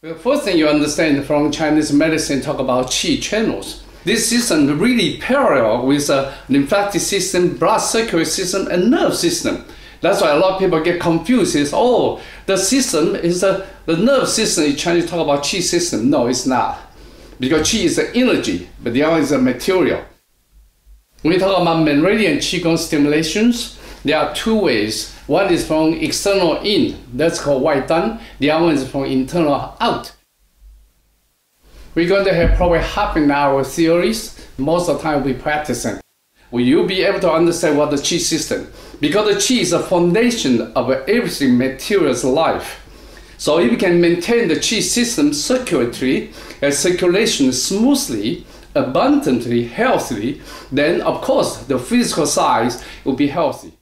The first thing you understand from Chinese medicine talk about qi channels. This system really parallel with the lymphatic system, blood circulatory system, and nerve system. That's why a lot of people get confused. Is oh, the system is the, the nerve system. In Chinese talk about qi system. No, it's not. Because qi is the energy, but the other is the material. When we talk about meridian qigong stimulations, there are two ways. One is from external in, that's called Wai Dan. The other one is from internal out. We're going to have probably half an hour theories. Most of the time we practicing. Will you be able to understand what the qi system? Because the qi is the foundation of everything material's life. So if you can maintain the qi system circulatory and circulation smoothly, abundantly, healthily, then of course the physical size will be healthy.